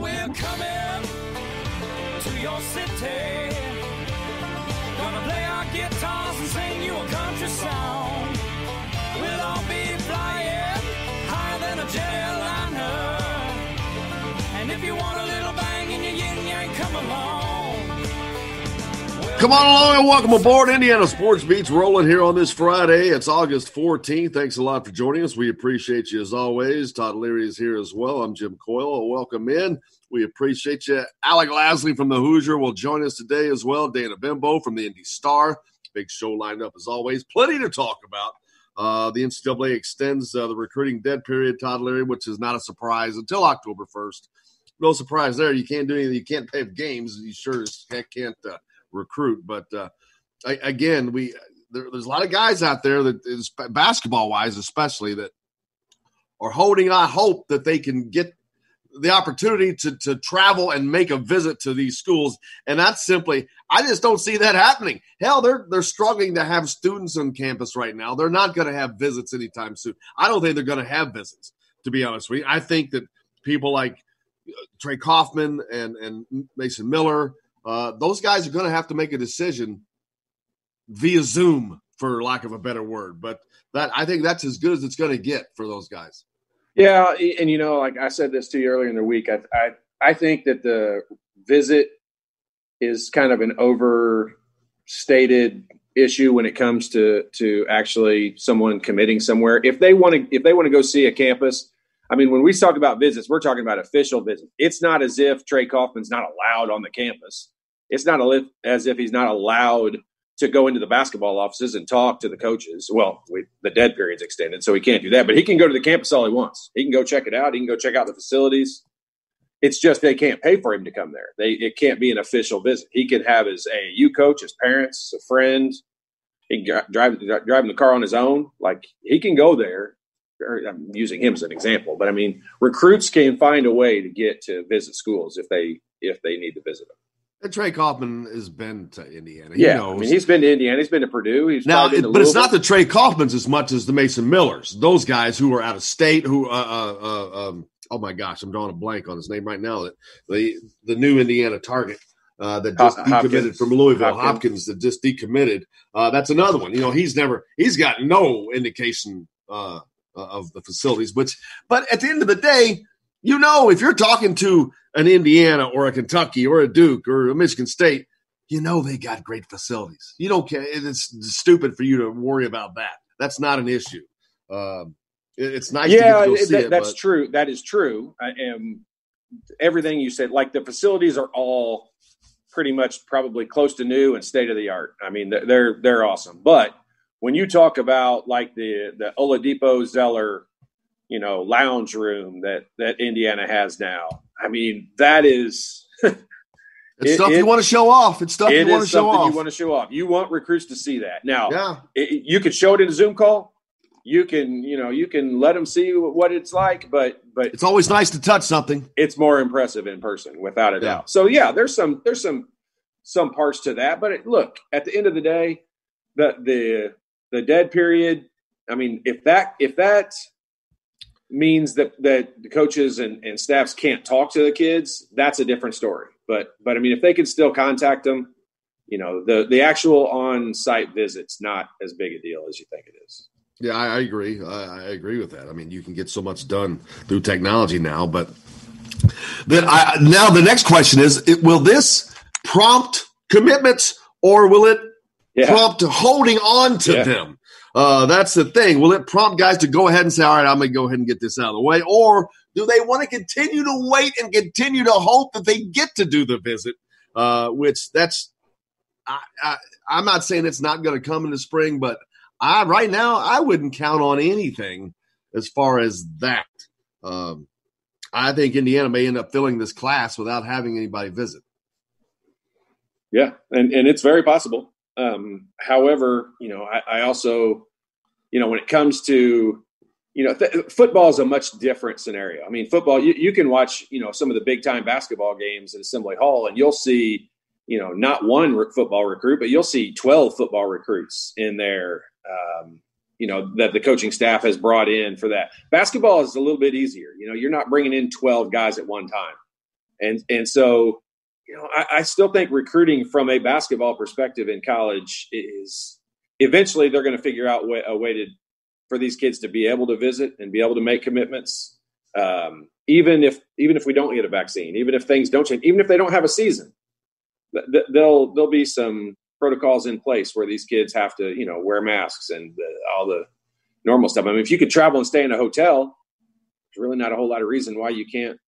we're coming to your city. Come on along and welcome aboard Indiana Sports Beats rolling here on this Friday. It's August 14th. Thanks a lot for joining us. We appreciate you as always. Todd Leary is here as well. I'm Jim Coyle. Welcome in. We appreciate you. Alec Lasley from the Hoosier will join us today as well. Dana Benbow from the Indy Star. Big show lined up as always. Plenty to talk about. Uh, the NCAA extends uh, the recruiting dead period, Todd Leary, which is not a surprise until October 1st. No surprise there. You can't do anything. You can't pay games. You sure as heck can't uh, recruit. But uh, I, again, we there, there's a lot of guys out there that is basketball wise, especially that are holding out hope that they can get the opportunity to to travel and make a visit to these schools. And that's simply, I just don't see that happening. Hell, they're they're struggling to have students on campus right now. They're not going to have visits anytime soon. I don't think they're going to have visits. To be honest with you, I think that people like uh, Trey Kaufman and and Mason Miller, uh, those guys are going to have to make a decision via Zoom, for lack of a better word. But that I think that's as good as it's going to get for those guys. Yeah, and you know, like I said this to you earlier in the week, I I, I think that the visit is kind of an overstated issue when it comes to to actually someone committing somewhere. If they want to if they want to go see a campus, I mean, when we talk about visits, we're talking about official visits. It's not as if Trey Kaufman's not allowed on the campus. It's not as if he's not allowed to go into the basketball offices and talk to the coaches. Well, we, the dead period's extended, so he can't do that. But he can go to the campus all he wants. He can go check it out. He can go check out the facilities. It's just they can't pay for him to come there. They it can't be an official visit. He can have his AAU coach, his parents, a friend. He can drive driving the car on his own. Like he can go there. I'm using him as an example, but I mean, recruits can find a way to get to visit schools if they if they need to visit them. And Trey Kaufman has been to Indiana. He yeah, knows. I mean, he's been to Indiana. He's been to Purdue. He's now, to but it's not the Trey Kaufmans as much as the Mason Millers. Those guys who are out of state. Who, uh, uh, uh, um, oh my gosh, I'm drawing a blank on his name right now. That the the new Indiana target uh, that just Hop- decommitted from Louisville, Hopkins. Hopkins. that just decommitted. Uh, that's another one. You know, he's never he's got no indication uh, of the facilities. Which, but at the end of the day, you know, if you're talking to an Indiana or a Kentucky or a Duke or a Michigan State, you know they got great facilities. You don't care. It's stupid for you to worry about that. That's not an issue. Um, it- it's nice yeah, to get to that- it. that's but- true. That is true. I am everything you said. Like the facilities are all pretty much probably close to new and state of the art. I mean, they're- they're they're awesome. But when you talk about like the the Oladipo Zeller, you know, lounge room that that Indiana has now, I mean, that is It's it- stuff it- you want to show off. It's stuff it you want to show something off. you want to show off. You want recruits to see that. Now, yeah, you can show it in a Zoom call. You can, you know, you can let them see what it's like, but but it's always nice to touch something. it's more impressive in person, without a Yeah. doubt. So yeah, there's some there's some some parts to that, but it, look, at the end of the day, the the the dead period. I mean, if that if that means that that the coaches and, and staffs can't talk to the kids, that's a different story. But but I mean, if they can still contact them, you know, the the actual on site visits not as big a deal as you think it is. Yeah, I, I agree. I, I agree with that. I mean, you can get so much done through technology now, but then I now the next question is: it, Will this prompt commitments, or will it Yeah. prompt holding on to Yeah. them? Uh, that's the thing. Will it prompt guys to go ahead and say, "All right, I'm going to go ahead and get this out of the way," or do they want to continue to wait and continue to hope that they get to do the visit? Uh, which that's I, I, I'm not saying it's not going to come in the spring, but I right now I wouldn't count on anything as far as that. Um, I think Indiana may end up filling this class without having anybody visit. Yeah, and and it's very possible. Um, however, you know, I, I also, you know, when it comes to, you know, th- football is a much different scenario. I mean, football, you, you can watch, you know, some of the big time basketball games at Assembly Hall, and you'll see, you know, not one re- football recruit, but you'll see twelve football recruits in there. Um, you know that the coaching staff has brought in for that. Basketball is a little bit easier. You know, you're not bringing in twelve guys at one time. and and so you know I, I still think recruiting from a basketball perspective in college is eventually they're going to figure out a way to for these kids to be able to visit and be able to make commitments. Um, even if even if we don't get a vaccine even if things don't change even if they don't have a season th- there'll there'll be some protocols in place where these kids have to you know wear masks and uh, all the normal stuff. I mean if you could travel and stay in a hotel there's really not a whole lot of reason why you can't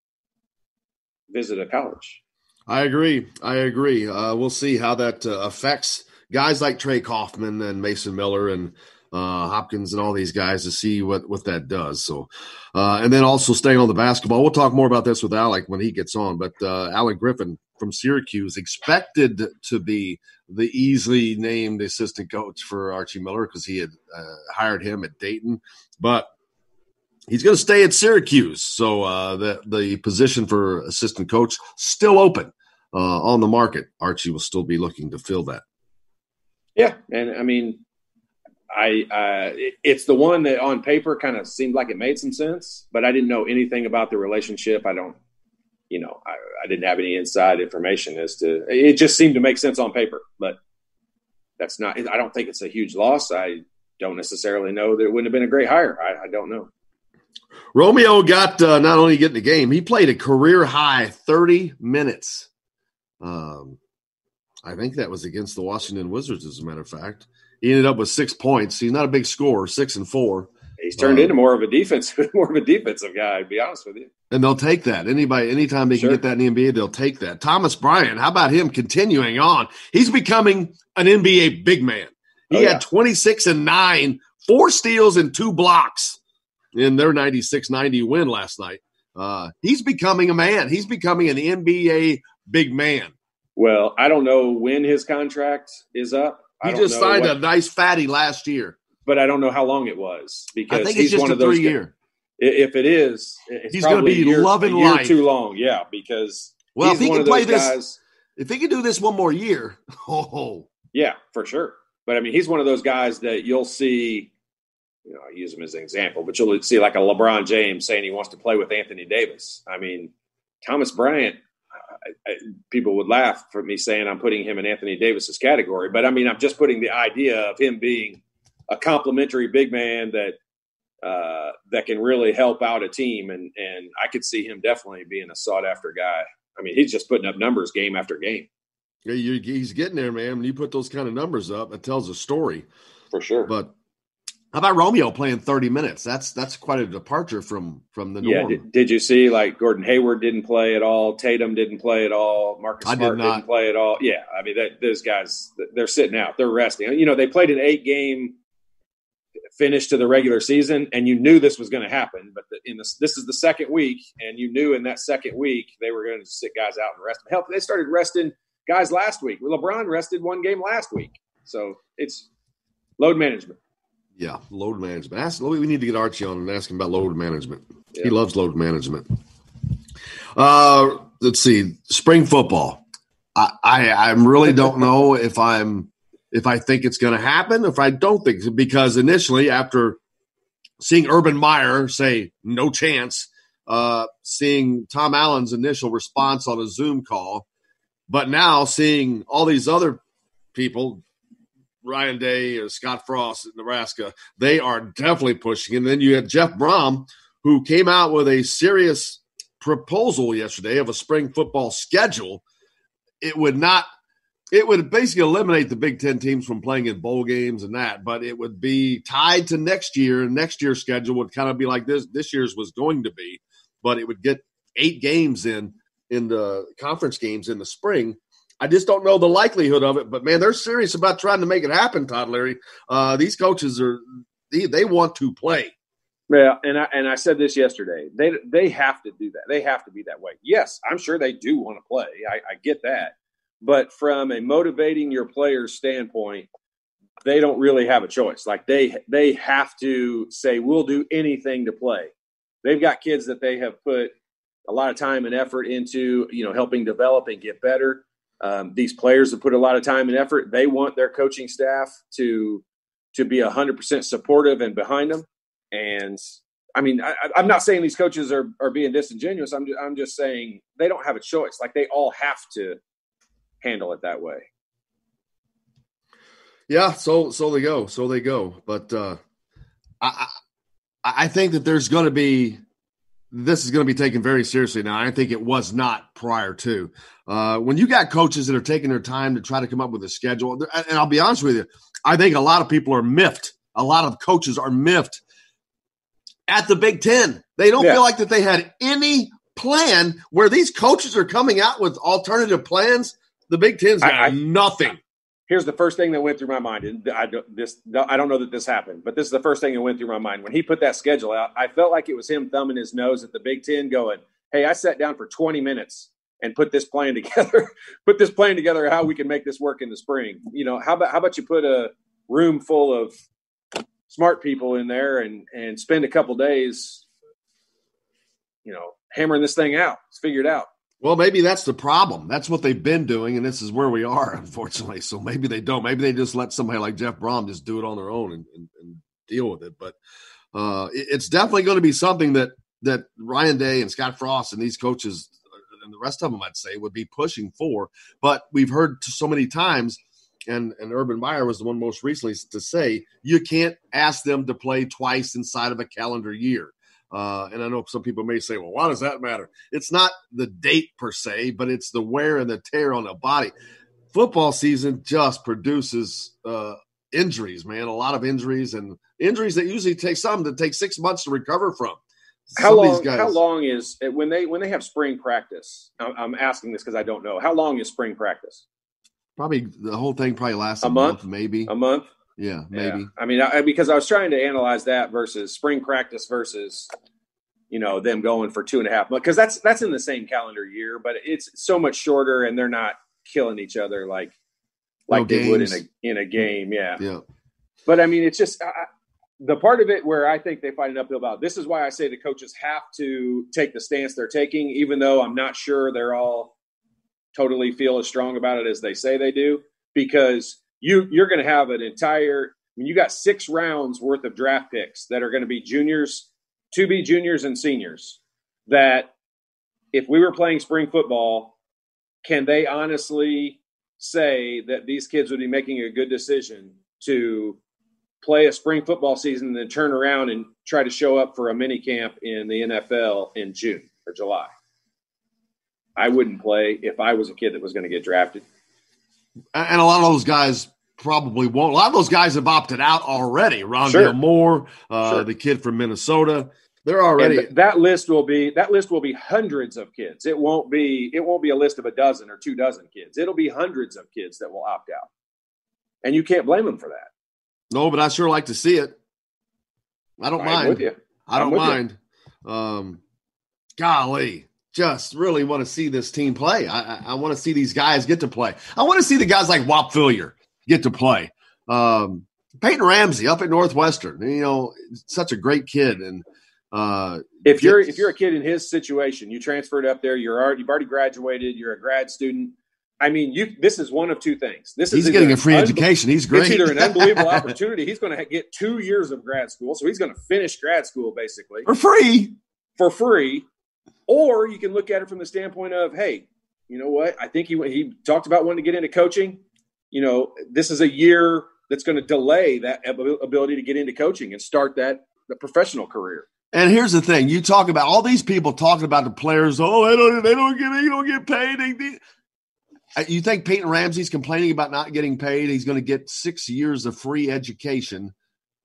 visit a college I agree. I agree. Uh, we'll see how that uh, affects guys like Trey Kaufman and Mason Miller and uh, Hopkins and all these guys to see what what that does. So, uh, and then also staying on the basketball, we'll talk more about this with Alec when he gets on. But uh, Allen Griffin from Syracuse expected to be the easily named assistant coach for Archie Miller because he had uh, hired him at Dayton, but he's going to stay at Syracuse. So uh, the the position for assistant coach still open uh, on the market. Archie will still be looking to fill that. Yeah, and I mean, I uh, it's the one that on paper kind of seemed like it made some sense, but I didn't know anything about the relationship. I don't, you know, I, I didn't have any inside information as to. It just seemed to make sense on paper, but that's not. I don't think it's a huge loss. I don't necessarily know that it wouldn't have been a great hire. I, I don't know. Romeo got uh, not only getting the game, he played a career high 30 minutes. Um, I think that was against the Washington Wizards, as a matter of fact. He ended up with six points. He's not a big scorer, six and four. He's turned um, into more of a defense, more of a defensive guy. To be honest with you, and they'll take that. Anybody, anytime they sure. can get that in the NBA, they'll take that. Thomas Bryant, how about him continuing on? He's becoming an NBA big man. He oh, yeah. had 26 and nine, four steals and two blocks in their 96-90 win last night. Uh, he's becoming a man. He's becoming an NBA big man. Well, I don't know when his contract is up. He just signed what, a nice fatty last year, but I don't know how long it was because I think he's one of those three year. If it is, he's going to be year, loving life too long. Yeah, because well, if he can play this, guys, if he can do this one more year, oh, oh, yeah, for sure. But I mean, he's one of those guys that you'll see you know, I use him as an example, but you'll see like a LeBron James saying he wants to play with Anthony Davis. I mean, Thomas Bryant, I, I, people would laugh for me saying I'm putting him in Anthony Davis's category, but I mean, I'm just putting the idea of him being a complimentary big man that uh, that can really help out a team, and and I could see him definitely being a sought after guy. I mean, he's just putting up numbers game after game. Yeah, you, he's getting there, man. When you put those kind of numbers up, it tells a story for sure. But how about Romeo playing 30 minutes? That's that's quite a departure from from the norm. Yeah, did, did you see like Gordon Hayward didn't play at all, Tatum didn't play at all, Marcus I Smart did not. didn't play at all. Yeah, I mean that, those guys they're sitting out, they're resting. You know, they played an eight game finish to the regular season, and you knew this was going to happen. But the, in this, this is the second week, and you knew in that second week they were going to sit guys out and rest. Help, they started resting guys last week. LeBron rested one game last week, so it's load management. Yeah, load management. Ask, we need to get Archie on and ask him about load management. Yeah. He loves load management. Uh, let's see, spring football. I, I, I really don't know if I'm if I think it's going to happen. If I don't think because initially after seeing Urban Meyer say no chance, uh, seeing Tom Allen's initial response on a Zoom call, but now seeing all these other people Ryan Day or Scott Frost in Nebraska, they are definitely pushing. And then you had Jeff Brohm, who came out with a serious proposal yesterday of a spring football schedule. It would not, it would basically eliminate the Big Ten teams from playing in bowl games and that, but it would be tied to next year. And next year's schedule would kind of be like this. This year's was going to be, but it would get eight games in in the conference games in the spring I just don't know the likelihood of it. But man, they're serious about trying to make it happen. Todd Leary, uh, these coaches are they, they want to play. Yeah, and I and I said this yesterday. They they have to do that. They have to be that way. Yes, I'm sure they do want to play. I, I get that, but from a motivating your players standpoint, they don't really have a choice. Like they they have to say we'll do anything to play. They've got kids that they have put a lot of time and effort into, you know, helping develop and get better. Um, these players have put a lot of time and effort. They want their coaching staff to to be hundred percent supportive and behind them. And I mean, I, am not saying these coaches are, are being disingenuous. I'm just, I'm just saying they don't have a choice. Like they all have to handle it that way. Yeah, so so they go, so they go. But uh, I I think that there's going to be this is going to be taken very seriously now. I think it was not prior to. Uh, when you got coaches that are taking their time to try to come up with a schedule, and I'll be honest with you, I think a lot of people are miffed. A lot of coaches are miffed at the Big Ten. They don't yeah. feel like that they had any plan where these coaches are coming out with alternative plans. The Big Ten's got I, I, nothing here's the first thing that went through my mind. And I don't, this, I don't know that this happened, but this is the first thing that went through my mind. When he put that schedule out, I felt like it was him thumbing his nose at the Big Ten going, Hey, I sat down for 20 minutes and put this plan together, put this plan together, how we can make this work in the spring. You know, how about, how about you put a room full of smart people in there and, and spend a couple days, you know, hammering this thing out. It's figured out. Well, maybe that's the problem. That's what they've been doing, and this is where we are, unfortunately. So maybe they don't. Maybe they just let somebody like Jeff Brohm just do it on their own and, and, and deal with it. But uh, it's definitely going to be something that that Ryan Day and Scott Frost and these coaches and the rest of them, I'd say, would be pushing for. But we've heard so many times, and and Urban Meyer was the one most recently to say you can't ask them to play twice inside of a calendar year. Uh, and I know some people may say, well, why does that matter? It's not the date per se, but it's the wear and the tear on the body. Football season just produces uh, injuries, man. A lot of injuries and injuries that usually take some that take six months to recover from. How long? Guys, how long is eh, when they when they have spring practice? I'm asking this because I don't know. How long is spring practice? Probably the whole thing probably lasts a, a month, month, maybe a month. Yeah, maybe. Yeah. I mean, I, because I was trying to analyze that versus spring practice versus, you know, them going for two and a half months because that's that's in the same calendar year, but it's so much shorter, and they're not killing each other like like no they games. would in a in a game. Yeah, yeah. But I mean, it's just I, the part of it where I think they fight an uphill battle. This is why I say the coaches have to take the stance they're taking, even though I'm not sure they're all totally feel as strong about it as they say they do, because you you're going to have an entire. I mean, you got six rounds worth of draft picks that are going to be juniors, to be juniors and seniors. That if we were playing spring football, can they honestly say that these kids would be making a good decision to play a spring football season and then turn around and try to show up for a mini camp in the NFL in June or July? I wouldn't play if I was a kid that was going to get drafted and a lot of those guys probably won't. A lot of those guys have opted out already. Rondale sure. Moore, uh, sure. the kid from Minnesota, they're already. Th- that list will be that list will be hundreds of kids. It won't be it won't be a list of a dozen or two dozen kids. It'll be hundreds of kids that will opt out, and you can't blame them for that. No, but I sure like to see it. I don't I'm mind. I don't mind. Um, golly, just really want to see this team play. I, I, I want to see these guys get to play. I want to see the guys like Whop Philyor get to play. Um, Peyton Ramsey up at Northwestern, you know, such a great kid. And uh, if you're if you're a kid in his situation, you transferred up there. You're already, you've already graduated. You're a grad student. I mean, you. This is one of two things. This he's is getting a free education. He's great. It's either an unbelievable opportunity. He's going to get two years of grad school, so he's going to finish grad school basically for free. For free, or you can look at it from the standpoint of, hey, you know what? I think he he talked about wanting to get into coaching. You know, this is a year that's going to delay that ability to get into coaching and start that the professional career. And here's the thing: you talk about all these people talking about the players. Oh, they don't, they don't get, you don't get paid. They, you think Peyton Ramsey's complaining about not getting paid? He's going to get six years of free education,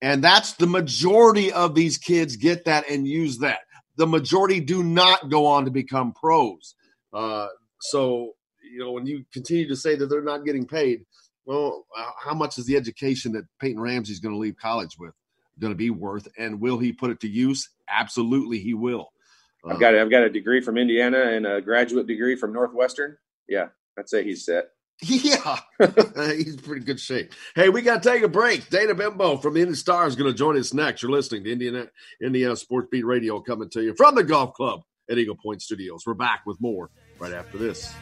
and that's the majority of these kids get that and use that the majority do not go on to become pros. Uh, so, you know, when you continue to say that they're not getting paid, well, how much is the education that Peyton Ramsey's going to leave college with going to be worth? And will he put it to use? Absolutely, he will. I've got I've got a degree from Indiana and a graduate degree from Northwestern. Yeah, I'd say he's set. Yeah, uh, he's pretty good shape. Hey, we got to take a break. Dana Benbow from the Indy Star is going to join us next. You're listening to Indiana, Indiana Sports Beat Radio coming to you from the Golf Club at Eagle Point Studios. We're back with more right after this.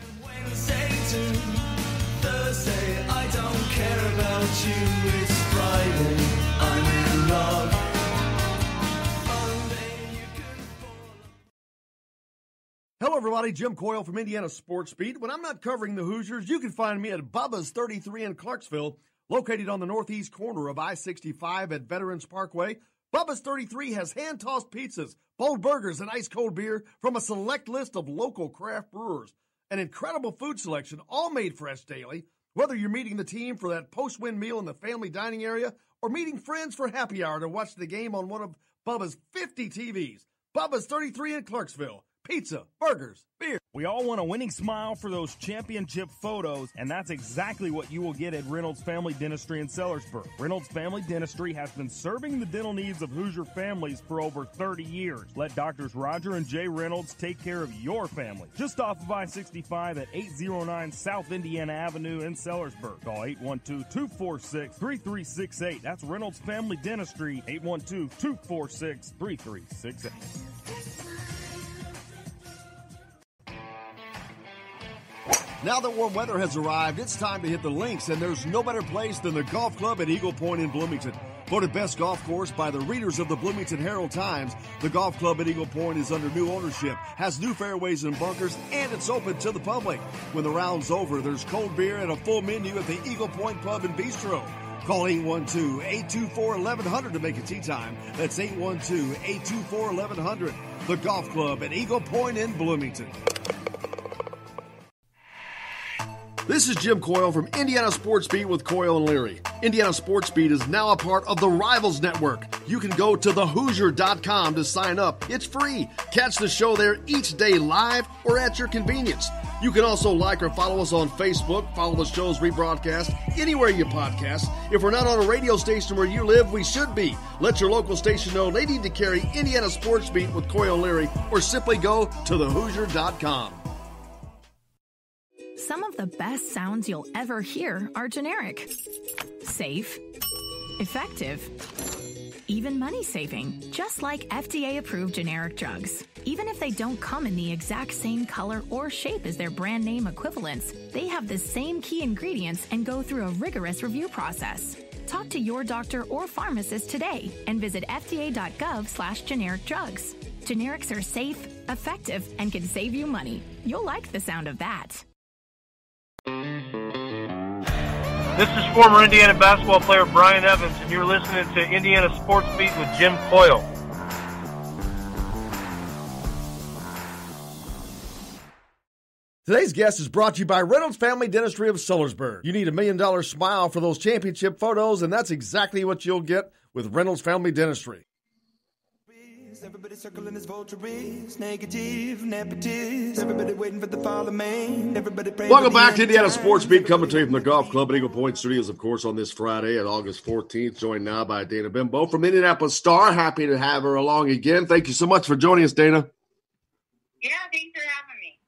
Everybody. Jim Coyle from Indiana Sports Beat. When I'm not covering the Hoosiers, you can find me at Bubba's 33 in Clarksville, located on the northeast corner of I 65 at Veterans Parkway. Bubba's 33 has hand tossed pizzas, bold burgers, and ice cold beer from a select list of local craft brewers. An incredible food selection, all made fresh daily. Whether you're meeting the team for that post win meal in the family dining area or meeting friends for happy hour to watch the game on one of Bubba's 50 TVs, Bubba's 33 in Clarksville pizza, burgers, beer. We all want a winning smile for those championship photos, and that's exactly what you will get at Reynolds Family Dentistry in Sellersburg. Reynolds Family Dentistry has been serving the dental needs of Hoosier families for over 30 years. Let doctors Roger and Jay Reynolds take care of your family. Just off of I 65 at 809 South Indiana Avenue in Sellersburg. Call 812 246 3368. That's Reynolds Family Dentistry, 812 Now that warm weather has arrived, it's time to hit the links, and there's no better place than the golf club at Eagle Point in Bloomington. Voted best golf course by the readers of the Bloomington Herald Times, the golf club at Eagle Point is under new ownership, has new fairways and bunkers, and it's open to the public. When the round's over, there's cold beer and a full menu at the Eagle Point Pub and Bistro. Call 812-824-1100 to make a tee time. That's 812-824-1100. The golf club at Eagle Point in Bloomington. This is Jim Coyle from Indiana Sports Beat with Coyle and Leary. Indiana Sports Beat is now a part of the Rivals Network. You can go to thehoosier.com to sign up. It's free. Catch the show there each day live or at your convenience. You can also like or follow us on Facebook, follow the show's rebroadcast anywhere you podcast. If we're not on a radio station where you live, we should be. Let your local station know they need to carry Indiana Sports Beat with Coyle Leary or simply go to thehoosier.com. Some of the best sounds you'll ever hear are generic, safe, effective, even money saving, just like FDA approved generic drugs. Even if they don't come in the exact same color or shape as their brand name equivalents, they have the same key ingredients and go through a rigorous review process. Talk to your doctor or pharmacist today and visit fda.gov slash generic drugs. Generics are safe, effective, and can save you money. You'll like the sound of that. This is former Indiana basketball player Brian Evans, and you're listening to Indiana Sports Beat with Jim Coyle. Today's guest is brought to you by Reynolds Family Dentistry of Sellersburg. You need a million dollar smile for those championship photos, and that's exactly what you'll get with Reynolds Family Dentistry. Everybody circling this votaries, negative, nepotist. Everybody waiting for the fall of man. Everybody praying Welcome the back to Indiana times. Sports Beat, coming to you from the Golf Club at Eagle Point Studios, of course, on this Friday at August 14th. Joined now by Dana Benbow from Indianapolis Star. Happy to have her along again. Thank you so much for joining us, Dana. Yeah, thanks for having me.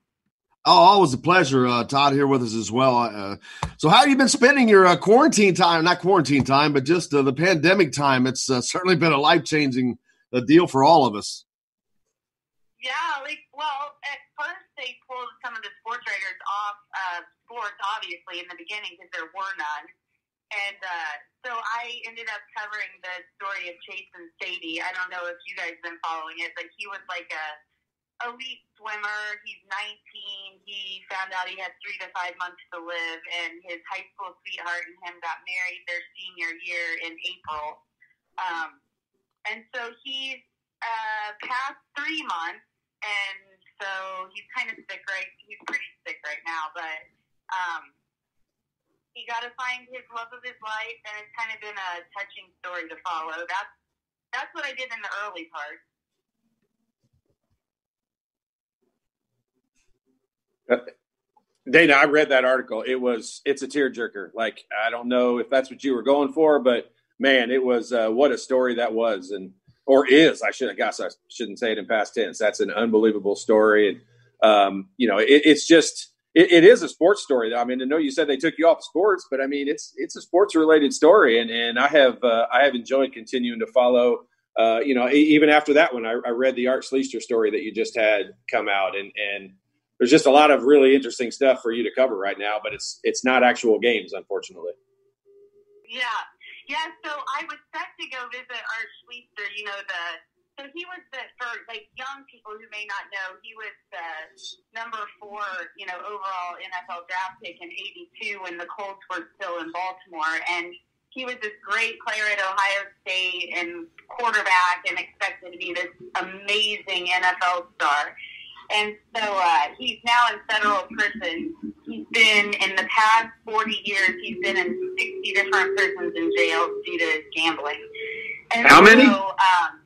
Oh, always a pleasure. Uh, Todd here with us as well. Uh, so, how have you been spending your uh, quarantine time? Not quarantine time, but just uh, the pandemic time. It's uh, certainly been a life changing uh, deal for all of us. Yeah, like well, at first they pulled some of the sports writers off uh, sports, obviously in the beginning because there were none, and uh, so I ended up covering the story of Chase and Sadie. I don't know if you guys have been following it, but he was like a elite swimmer. He's 19. He found out he had three to five months to live, and his high school sweetheart and him got married their senior year in April. Um, and so he's uh, past three months, and so he's kind of sick right. He's pretty sick right now, but um, he got to find his love of his life, and it's kind of been a touching story to follow. That's that's what I did in the early part. Dana, I read that article. It was it's a tearjerker. Like I don't know if that's what you were going for, but man, it was uh, what a story that was, and or is. I should. I guess I shouldn't say it in past tense. That's an unbelievable story, and um, you know, it, it's just it, it is a sports story. I mean, I know you said they took you off sports, but I mean, it's it's a sports related story, and and I have uh, I have enjoyed continuing to follow. Uh, you know, even after that one, I, I read the Art Schlichter story that you just had come out, and and there's just a lot of really interesting stuff for you to cover right now. But it's it's not actual games, unfortunately. Yeah, yeah. So I was set to go visit Art Schlichter, you know, the so he was the for like young people who may not know, he was the number four, you know, overall NFL draft pick in '82 when the Colts were still in Baltimore, and he was this great player at Ohio State and quarterback, and expected to be this amazing NFL star. And so uh, he's now in federal prison. He's been in the past 40 years. He's been in 60 different prisons and jails due to gambling. And How many? So, um,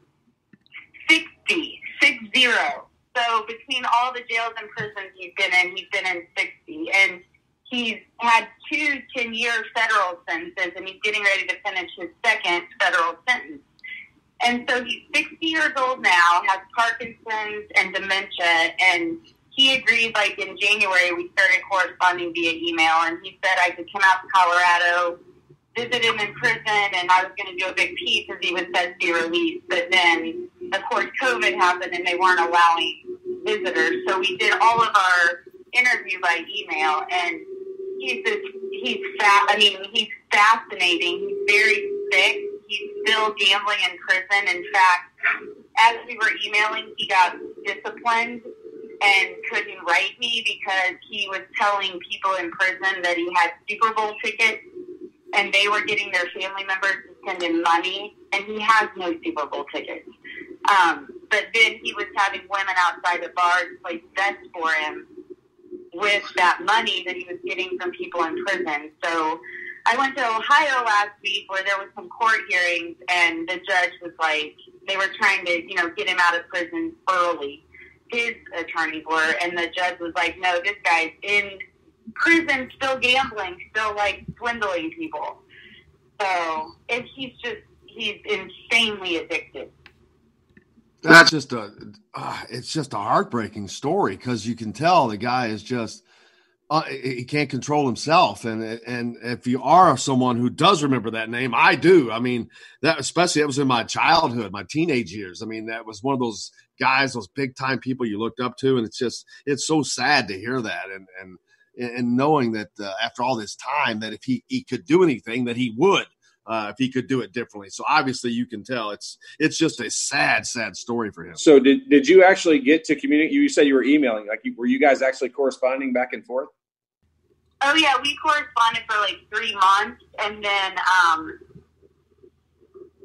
60, six zero. So between all the jails and prisons he's been in, he's been in 60. And he's had two 10 year federal sentences, and he's getting ready to finish his second federal sentence. And so he's 60 years old now, has Parkinson's and dementia, and he agreed, like in January, we started corresponding via email, and he said I could come out to Colorado, visit him in prison, and I was going to do a big piece as he was set to be released. But then, of course, COVID happened, and they weren't allowing visitors, so we did all of our interview by email, and he's just, he's fa- I mean, he's fascinating. He's very sick. Still gambling in prison. In fact, as we were emailing, he got disciplined and couldn't write me because he was telling people in prison that he had Super Bowl tickets and they were getting their family members to send him money, and he has no Super Bowl tickets. Um, but then he was having women outside the bars place bets for him with that money that he was getting from people in prison. So I went to Ohio last week where there was some court hearings, and the judge was like, they were trying to, you know, get him out of prison early. His attorneys were, and the judge was like, no, this guy's in prison, still gambling, still like swindling people. So, and he's just, he's insanely addicted. That's just a, uh, it's just a heartbreaking story because you can tell the guy is just, uh, he can't control himself. And and if you are someone who does remember that name, I do. I mean, that especially that was in my childhood, my teenage years. I mean, that was one of those guys, those big time people you looked up to, and it's just it's so sad to hear that, and and and knowing that uh, after all this time, that if he he could do anything, that he would. Uh, if he could do it differently, so obviously you can tell it's it's just a sad, sad story for him. So did did you actually get to communicate? You said you were emailing. Like, were you guys actually corresponding back and forth? Oh yeah, we corresponded for like three months, and then um,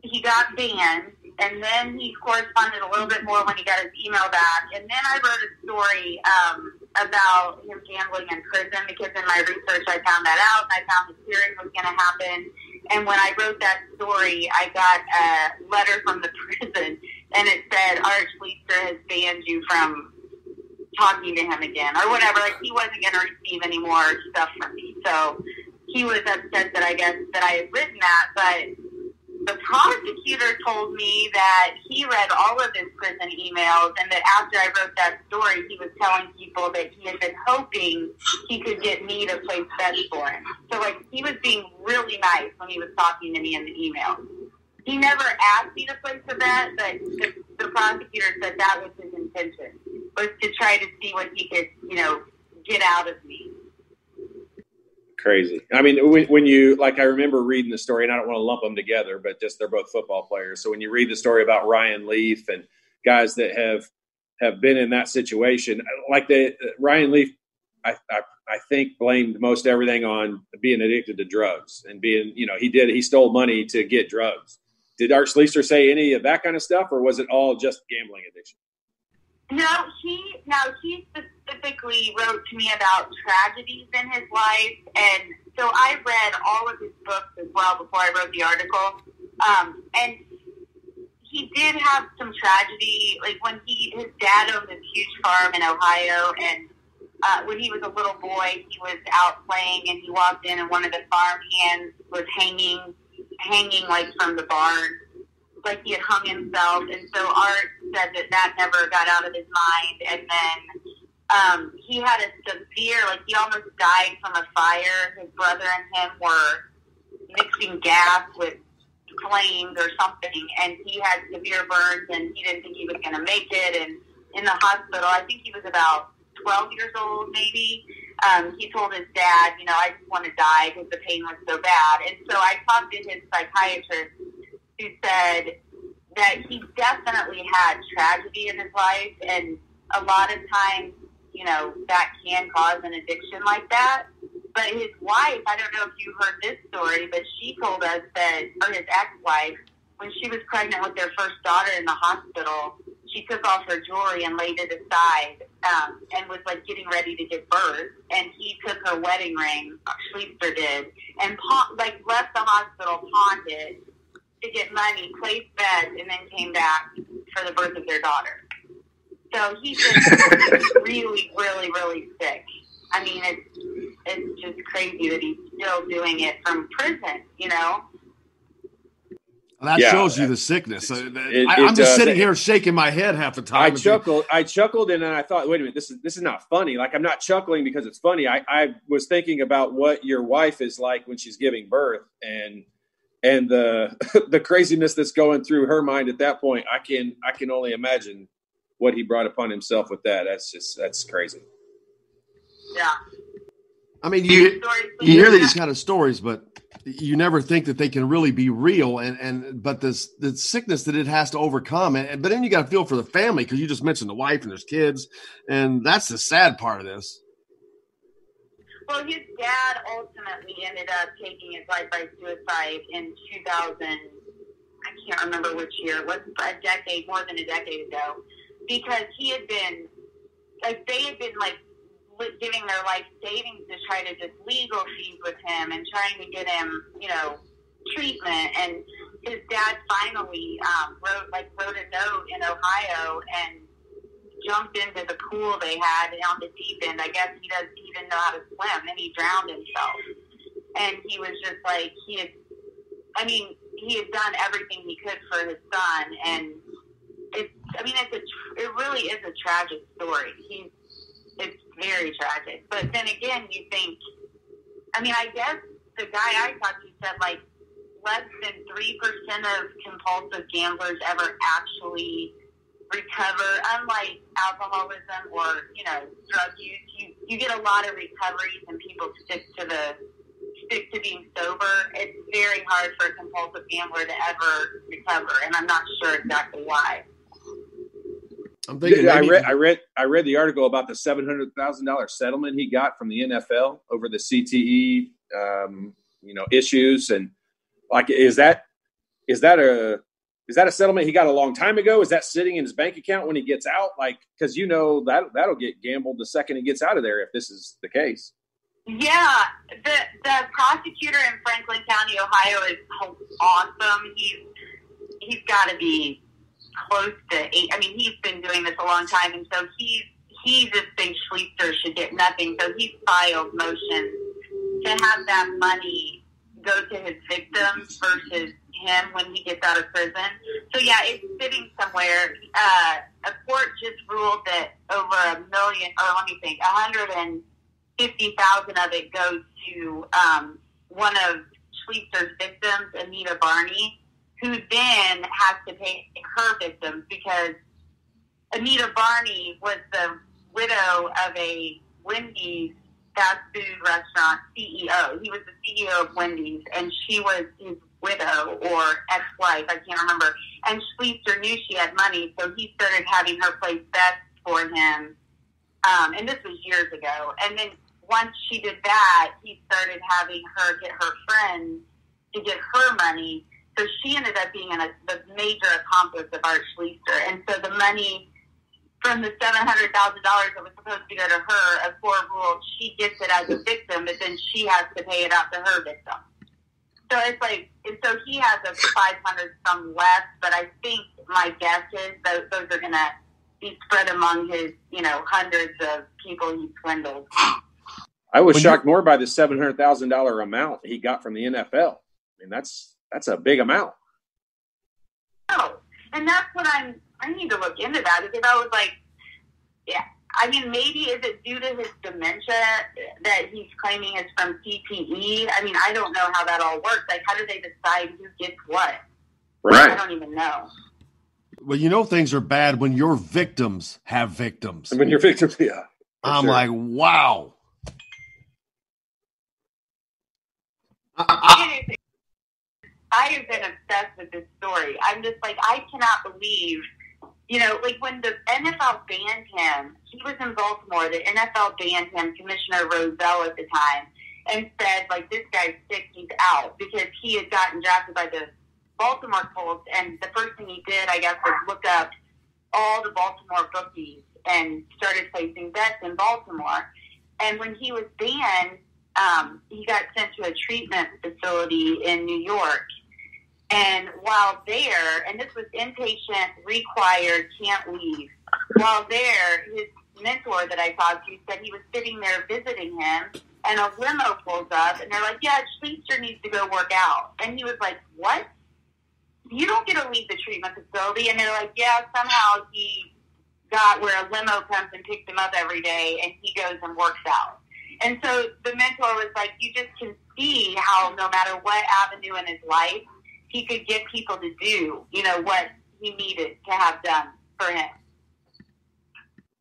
he got banned, and then he corresponded a little bit more when he got his email back, and then I wrote a story um, about him gambling in prison because in my research I found that out, and I found the hearing was going to happen, and when I wrote that story, I got a letter from the prison, and it said Art Schlichter has banned you from talking to him again or whatever. Like he wasn't going to receive any more stuff from me. So he was upset that I guess that I had written that. But the prosecutor told me that he read all of his prison emails and that after I wrote that story, he was telling people that he had been hoping he could get me to place bets for him. So like he was being really nice when he was talking to me in the email. He never asked me to place a bet, but the, the prosecutor said that was his intention was to try to see what he could, you know, get out of me. Crazy. I mean, when, when you like, I remember reading the story, and I don't want to lump them together, but just they're both football players. So when you read the story about Ryan Leaf and guys that have have been in that situation, like the Ryan Leaf, I, I I think blamed most everything on being addicted to drugs and being, you know, he did he stole money to get drugs. Did Art Schlichter say any of that kind of stuff, or was it all just gambling addiction? No, he now he specifically wrote to me about tragedies in his life, and so I read all of his books as well before I wrote the article. Um, and he did have some tragedy, like when he his dad owned this huge farm in Ohio, and uh, when he was a little boy, he was out playing, and he walked in, and one of the farm hands was hanging, hanging like from the barn like he had hung himself, and so Art said that that never got out of his mind. And then um, he had a severe, like he almost died from a fire. His brother and him were mixing gas with flames or something, and he had severe burns, and he didn't think he was going to make it. And in the hospital, I think he was about 12 years old, maybe. Um, he told his dad, you know, I just want to die because the pain was so bad. And so I talked to his psychiatrist who said, that he definitely had tragedy in his life, and a lot of times, you know, that can cause an addiction like that. But his wife, I don't know if you heard this story, but she told us that, or his ex-wife, when she was pregnant with their first daughter in the hospital, she took off her jewelry and laid it aside um, and was like getting ready to give birth. And he took her wedding ring, Schlichter did, and pawn, like left the hospital, pawned it to get money, placed bets, and then came back for the birth of their daughter. So he's just really, really, really sick. I mean, it's it's just crazy that he's still doing it from prison. You know. That Yeah. shows you the sickness. Uh, It- I, I'm just does. sitting here shaking my head half the time. I It's- chuckled. I chuckled, and then I thought, wait a minute, this is this is not funny. Like I'm not chuckling because it's funny. I, I was thinking about what your wife is like when she's giving birth, and and the the craziness that's going through her mind at that point. I can I can only imagine what he brought upon himself with that. That's just that's crazy. Yeah. I mean, you you hear these kind of stories, but you never think that they can really be real. And and but this the sickness that it has to overcome, and but then you got to feel for the family because you just mentioned the wife and there's kids, and that's the sad part of this. Well, his dad ultimately ended up taking his life by suicide in 2000. I can't remember which year. It was a decade, more than a decade ago, because he had been like they had been like li- giving their life savings to try to just legal fees with him and trying to get him, you know, treatment. And his dad finally um, wrote like wrote a note in Ohio and jumped into the pool they had on the deep end. I guess he does he didn't know how to swim and he drowned himself. And he was just like he had I mean, he had done everything he could for his son and it's I mean it's a it really is a tragic story. He's it's very tragic. But then again you think I mean I guess the guy I talked to said like less than three percent of compulsive gamblers ever actually recover. Unlike alcoholism or you know drug use, you you get a lot of recoveries and people stick to the stick to being sober. It's very hard for a compulsive gambler to ever recover, and I'm not sure exactly why. I'm thinking I read I read I read the article about the seven hundred thousand dollars settlement he got from the NFL over the CTE um, you know issues and like is that is that a is that a settlement he got a long time ago? Is that sitting in his bank account when he gets out? Like because you know that that'll get gambled the second he gets out of there if this is the case. Yeah, the the prosecutor in Franklin County, Ohio, is awesome. He's he's got to be close to eight. I mean, he's been doing this a long time, and so he's he just thinks Schlichter should get nothing. So he filed motions to have that money go to his victims versus him when he gets out of prison. So yeah, it's sitting somewhere. Uh, a court just ruled that over a million, or let me think, a hundred and fifty thousand of it goes to um, one of Schlichter's victims, Anita Barney, who then has to pay her victims because Anita Barney was the widow of a Wendy's fast food restaurant CEO. He was the CEO of Wendy's, and she was his widow or ex-wife. I can't remember. And Schlichter knew she had money, so he started having her place bets for him. Um, and this was years ago. And then once she did that, he started having her get her friends to get her money. So she ended up being an, a, the major accomplice of Art Schlichter. And so the money from the seven hundred thousand dollars that was supposed to go to her, a court ruled she gets it as a victim, but then she has to pay it out to her victim. So it's like, and so he has a five hundred some left, but I think my guess is those, those are going to be spread among his, you know, hundreds of people he swindled. I was When shocked more by the seven hundred thousand dollar amount he got from the NFL. I mean that's that's a big amount. Oh, and that's what I'm. I need to look into that because I was like, yeah. I mean, maybe is it due to his dementia that he's claiming is from CTE? I mean, I don't know how that all works. Like, how do they decide who gets what? Right. I don't even know. Well, you know things are bad when your victims have victims. When your victims, yeah. I'm sure. like, wow. I, I have been obsessed with this story. I'm just like, I cannot believe, you know, like when the NFL banned him, he was in Baltimore. The NFL banned him, Commissioner Rozelle at the time, and said, like, this guy's sick, he's out because he had gotten drafted by the Baltimore Colts. And the first thing he did, I guess, was look up all the Baltimore bookies and started placing bets in Baltimore. And when he was banned, um, he got sent to a treatment facility in New York. And while there, and this was inpatient, required, can't leave. While there, his mentor that I talked to said he was sitting there visiting him, and a limo pulls up, and they're like, "Yeah, Schlichter needs to go work out," and he was like, "What? You don't get to leave the treatment facility?" And they're like, "Yeah, somehow he got where a limo comes and picks him up every day, and he goes and works out." And so the mentor was like, "You just can see how no matter what avenue in his life, he could get people to do, you know, what he needed to have done for him."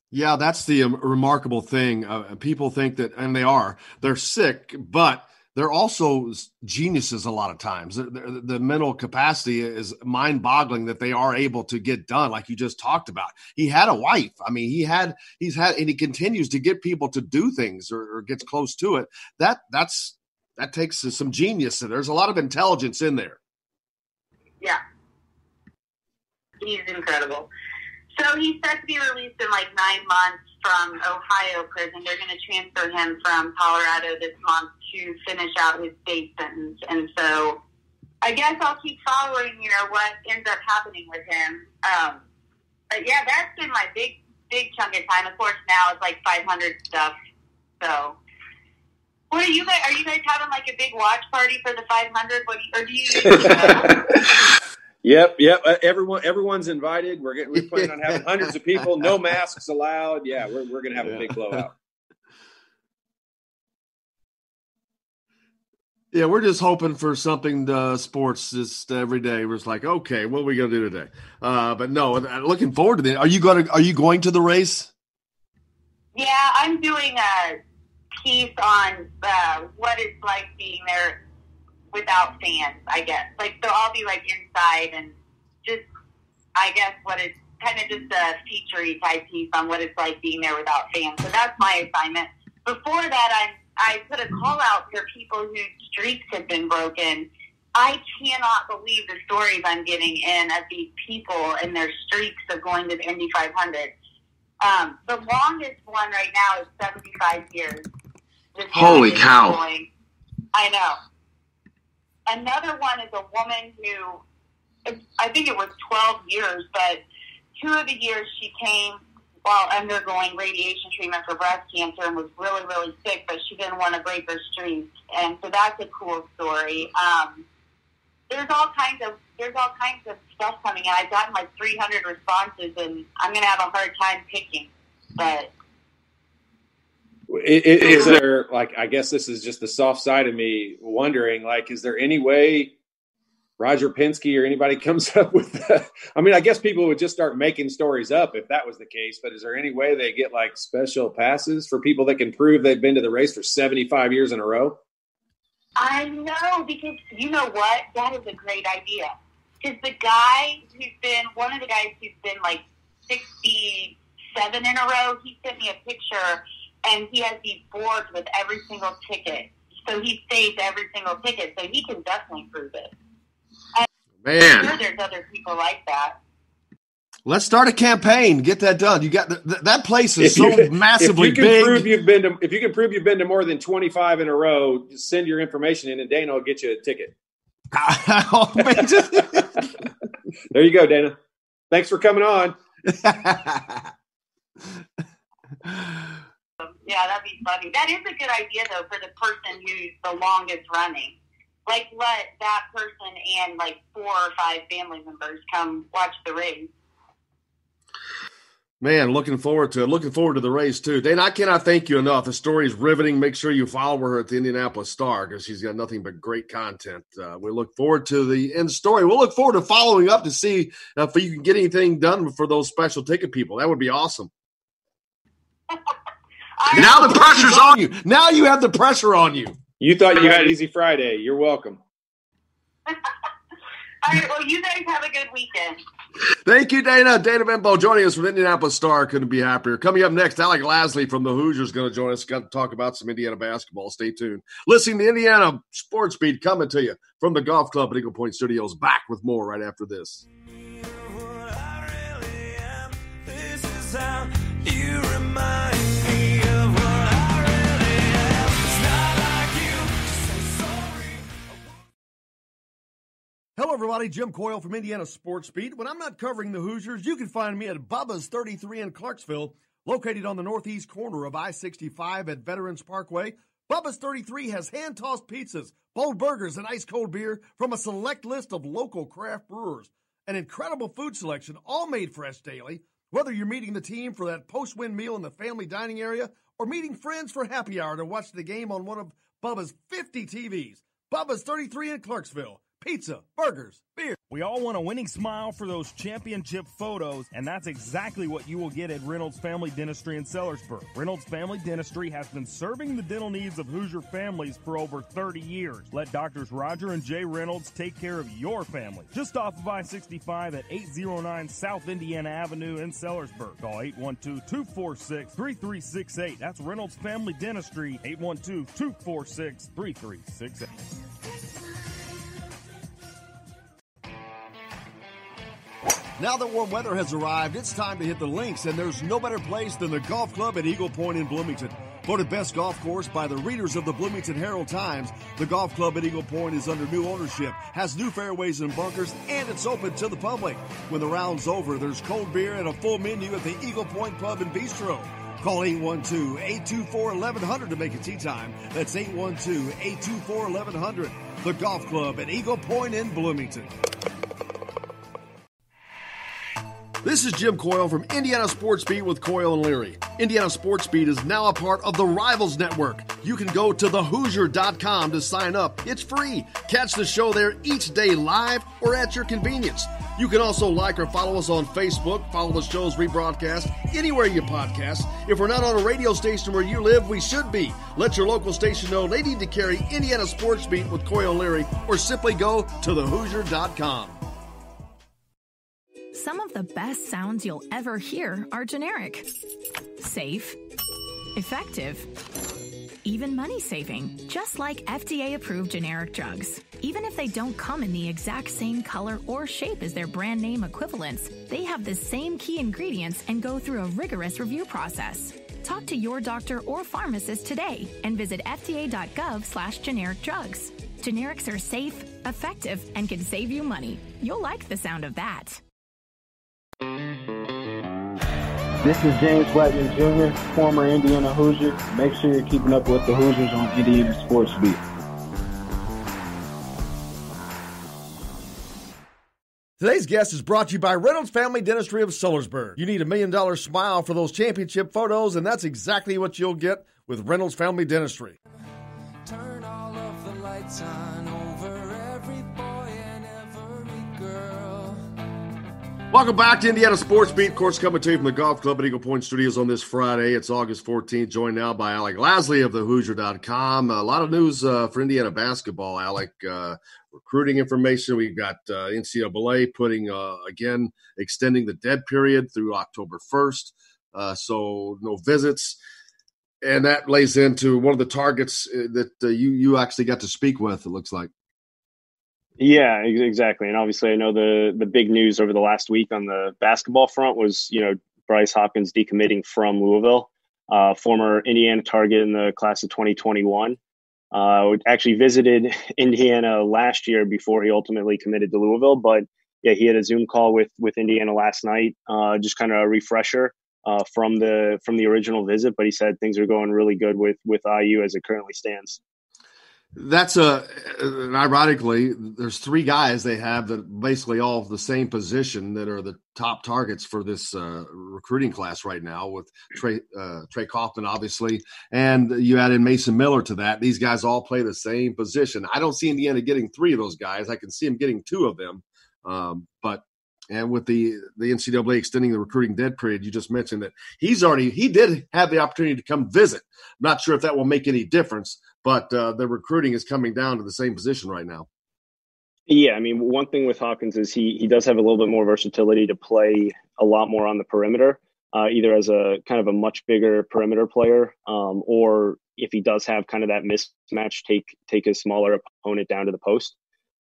Yeah, that's the um, remarkable thing. Uh, people think that, and they are, they're sick, but they're also geniuses a lot of times. The, mental capacity is mind boggling that they are able to get done, like you just talked about. He had a wife. I mean, he had, he's had, and he continues to get people to do things or, or gets close to it. That, that's, that takes some genius. There's a lot of intelligence in there. Yeah. He's incredible. So he's set to be released in like nine months from Ohio prison. They're going to transfer him from Colorado this month to finish out his state sentence. And so I guess I'll keep following, you know, what ends up happening with him. Um, but yeah, that's been my big, big chunk of time. Of course, now it's like 500 stuff. So what are you guys? Are you guys having like a big watch party for the 500? What do you, or do you? Yep, yep. Uh, everyone, everyone's invited. We're getting. We're planning on having hundreds of people. No masks allowed. Yeah, we're we're gonna have a big blowout. Yeah, we're just hoping for something uh, sports just every day. We're just like, okay, what are we gonna do today? Uh, but no, looking forward to the. Are you going to Are you going to the race? Yeah, I'm doing a piece on uh, what it's like being there without fans, I guess. Like they'll all be like inside and just, I guess, what it's kind of just a featurey type piece on what it's like being there without fans. So that's my assignment. Before that, I I put a call out for people whose streaks have been broken. I cannot believe the stories I'm getting in of these people and their streaks of going to the Indy 500. Um, the longest one right now is 75 years. Holy cow. going- I know. Another one is a woman who, I think it was 12 years, but two of the years she came while undergoing radiation treatment for breast cancer and was really, really sick, but she didn't want to break her streak. And so that's a cool story. Um, there's all kinds of there's all kinds of stuff coming in. I've gotten like 300 responses, and I'm gonna have a hard time picking. But I- i- Is there like? I guess this is just the soft side of me wondering. Like, is there any way Roger Penske or anybody comes up with? That? I mean, I guess people would just start making stories up if that was the case. But is there any way they get like special passes for people that can prove they've been to the race for 75 years in a row? I know because you know what? That is a great idea. Because the guy who's been one of the guys who's been like 67 in a row, he sent me a picture, and he has these boards with every single ticket. So he saves every single ticket, so he can definitely prove it. I'm Man, sure there's other people like that. let's start a campaign. Get that done. You got th- th- that place is If so you- massively if you can prove you've been to, if you can prove you've been to more than 25 in a row, just send your information in, and Dana will get you a ticket. Oh, man, just- There you go, Dana. Thanks for coming on. Yeah, that'd be funny. That is a good idea though for the person who's the longest running. Like let that person and like four or five family members come watch the race. Man, looking forward to it. Looking forward to the race too. Dana, I cannot thank you enough. The story is riveting. Make sure you follow her at the Indianapolis Star because she's got nothing but great content. Uh, we look forward to the end story. We'll look forward to following up to see if you can get anything done for those special ticket people. That would be awesome. I Now the pressure's on you. Now you have the pressure on you. You thought you had easy Friday. You're welcome. All right. Well, you guys have a good weekend. Thank you, Dana. Dana Benbow joining us from Indianapolis Star. Couldn't be happier. Coming up next, Alec Lasley from the Hoosiers going to join us. Got to talk about some Indiana basketball. Stay tuned. Listening to Indiana Sports Beat coming to you from the Golf Club at Eagle Point Studios. Back with more right after this. You remind Hello, everybody. Jim Coyle from Indiana Sports Beat. When I'm not covering the Hoosiers, you can find me at Bubba's 33 in Clarksville, located on the northeast corner of I 65 at Veterans Parkway. Bubba's 33 has hand tossed pizzas, bold burgers, and ice cold beer from a select list of local craft brewers. An incredible food selection, all made fresh daily. Whether you're meeting the team for that post win meal in the family dining area or meeting friends for happy hour to watch the game on one of Bubba's 50 TVs, Bubba's 33 in Clarksville. Pizza, burgers, beer. We all want a winning smile for those championship photos, and that's exactly what you will get at Reynolds Family Dentistry in Sellersburg. Reynolds Family Dentistry has been serving the dental needs of Hoosier families for over 30 years. Let doctors Roger and Jay Reynolds take care of your family. Just off of I-65 at 809 South Indiana Avenue in Sellersburg. Call 812-246-3368. That's Reynolds Family Dentistry, 812-246-3368. Now that warm weather has arrived, it's time to hit the links, and there's no better place than the golf club at Eagle Point in Bloomington. Voted best golf course by the readers of the Bloomington Herald Times, the golf club at Eagle Point is under new ownership, has new fairways and bunkers, and it's open to the public. When the round's over, there's cold beer and a full menu at the Eagle Point Pub and Bistro. Call 812-824-1100 to make a tea time. That's 812-824-1100. The golf club at Eagle Point in Bloomington. This is Jim Coyle from Indiana Sports Beat with Coyle and Leary. Indiana Sports Beat is now a part of the Rivals Network. You can go to thehoosier.com to sign up. It's free. Catch the show there each day live or at your convenience. You can also like or follow us on Facebook, follow the show's rebroadcast anywhere you podcast. If we're not on a radio station where you live, we should be. Let your local station know they need to carry Indiana Sports Beat with Coyle Leary or simply go to thehoosier.com. Some of the best sounds you'll ever hear are generic, safe, effective, even money saving, just like FDA approved generic drugs. Even if they don't come in the exact same color or shape as their brand name equivalents, they have the same key ingredients and go through a rigorous review process. Talk to your doctor or pharmacist today and visit fda.gov slash generic drugs. Generics are safe, effective, and can save you money. You'll like the sound of that. This is James Blackman Jr., former Indiana Hoosier. Make sure you're keeping up with the Hoosiers on Indiana Sports Beat. Today's guest is brought to you by Reynolds Family Dentistry of Sellersburg. You need a million dollar smile for those championship photos, and that's exactly what you'll get with Reynolds Family Dentistry. Turn all of the lights on Welcome back to Indiana Sports Beat. Of course, coming to you from the Golf Club at Eagle Point Studios on this Friday. It's August 14th, joined now by Alec Lasley of the Hoosier.com. A lot of news uh, for Indiana basketball, Alec. Uh, recruiting information. We've got uh, NCAA putting, uh, again, extending the dead period through October 1st. Uh, so no visits. And that lays into one of the targets uh, that you, you actually got to speak with, it looks like. Yeah, exactly. And obviously, I know the the big news over the last week on the basketball front was you know Bryce Hopkins decommitting from Louisville, uh, former Indiana target in the class of 2021. Uh, actually visited Indiana last year before he ultimately committed to Louisville. But yeah, he had a Zoom call with with Indiana last night, uh, just kind of a refresher uh, from the from the original visit. But he said things are going really good with with IU as it currently stands. That's a, and ironically, there's three guys they have that basically all the same position that are the top targets for this uh, recruiting class right now. With Trey uh, Trey Kaufman, obviously, and you add in Mason Miller to that. These guys all play the same position. I don't see Indiana getting three of those guys. I can see them getting two of them, um, but and with the the NCAA extending the recruiting dead period, you just mentioned that he's already he did have the opportunity to come visit. I'm not sure if that will make any difference, but uh, the recruiting is coming down to the same position right now. Yeah, I mean, one thing with Hopkins is he he does have a little bit more versatility to play a lot more on the perimeter, uh, either as a kind of a much bigger perimeter player, um, or if he does have kind of that mismatch, take take a smaller opponent down to the post,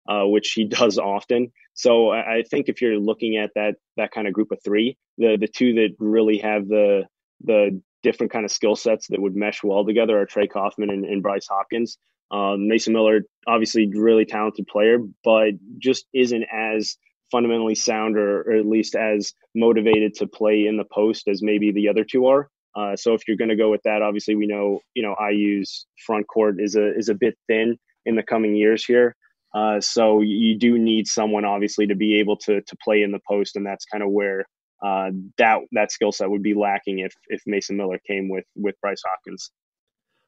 uh, which he does often. So I, think if you're looking at that that kind of group of three, the the two that really have the the different kind of skill sets that would mesh well together are Trey Kaufman and, and Bryce Hopkins. Um, Mason Miller, obviously, really talented player, but just isn't as fundamentally sound or, or, at least as motivated to play in the post as maybe the other two are. Uh, so if you're going to go with that, obviously we know you know IU's front court is a is a bit thin in the coming years here. Uh, so you do need someone obviously to be able to to play in the post, and that's kind of where uh, that that skill set would be lacking if if Mason Miller came with with Bryce Hopkins.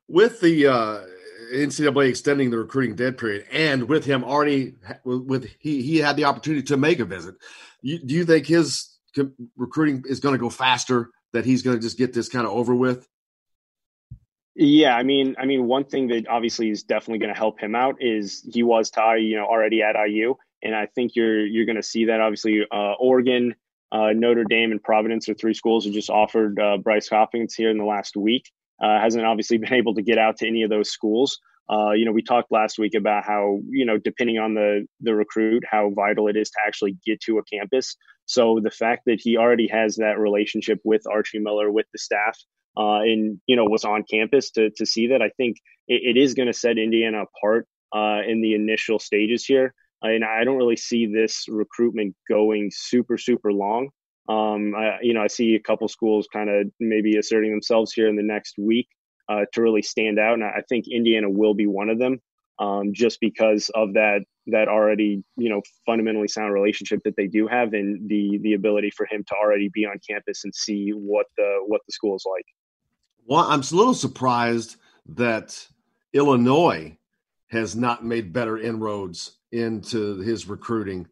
With the uh, NCAA extending the recruiting dead period, and with him already with he he had the opportunity to make a visit. You, do you think his recruiting is going to go faster? That he's going to just get this kind of over with? Yeah, I mean, I mean, one thing that obviously is definitely going to help him out is he was Ty, you know, already at IU, and I think you're you're going to see that. Obviously, uh, Oregon, uh, Notre Dame, and Providence are three schools who just offered uh, Bryce Hopkins here in the last week. Uh, hasn't obviously been able to get out to any of those schools. Uh, you know, we talked last week about how you know, depending on the the recruit, how vital it is to actually get to a campus. So the fact that he already has that relationship with Archie Miller, with the staff, uh, and you know was on campus to to see that, I think it, it is going to set Indiana apart uh, in the initial stages here. And I don't really see this recruitment going super super long. Um, I, you know, I see a couple schools kind of maybe asserting themselves here in the next week uh, to really stand out, and I think Indiana will be one of them, um, just because of that that already you know fundamentally sound relationship that they do have, and the the ability for him to already be on campus and see what the what the school is like. Well, I'm a little surprised that Illinois has not made better inroads into his recruiting